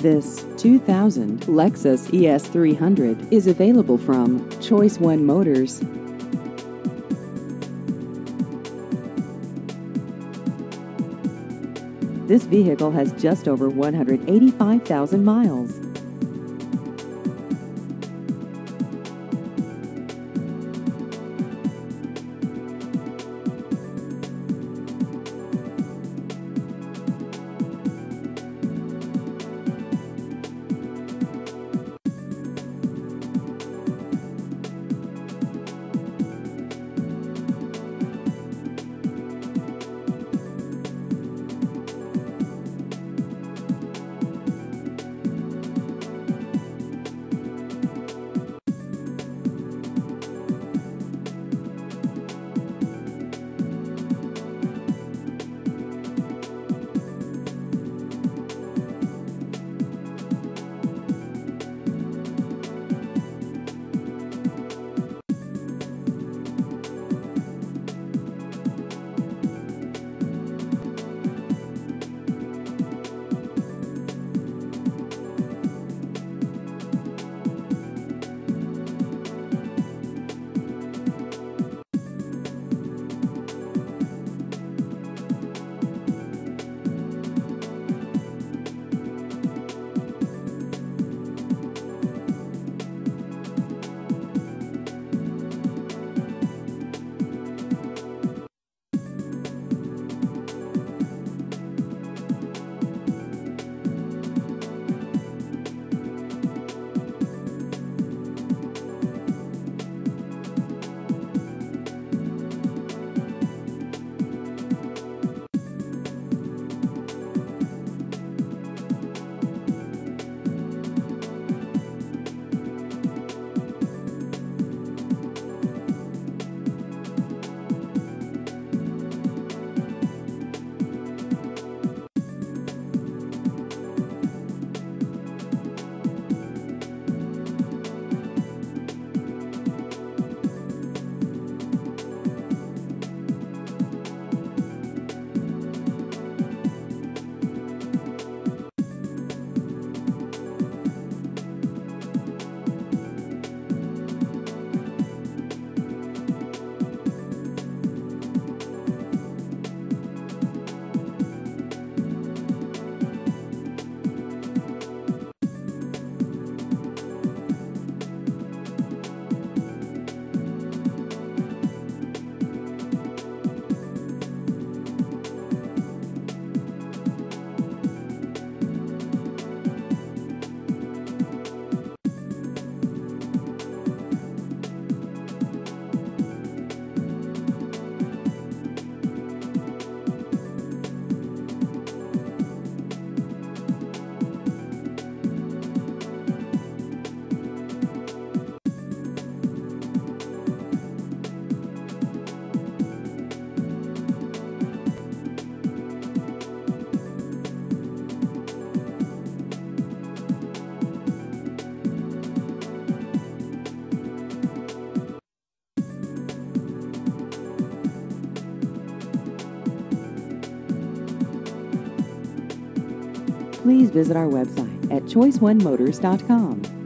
This 2000 Lexus ES300 is available from Choice One Motors. This vehicle has just over 185,000 miles. Please visit our website at choiceonemotors.com.